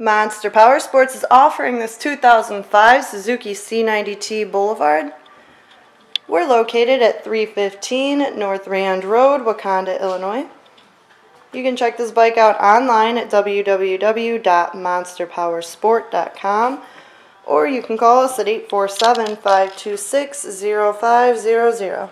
Monster Power Sports is offering this 2005 Suzuki C90T Boulevard. We're located at 315 North Rand Road, Wauconda, Illinois. You can check this bike out online at www.monsterpowersport.com or you can call us at 847 526 0500.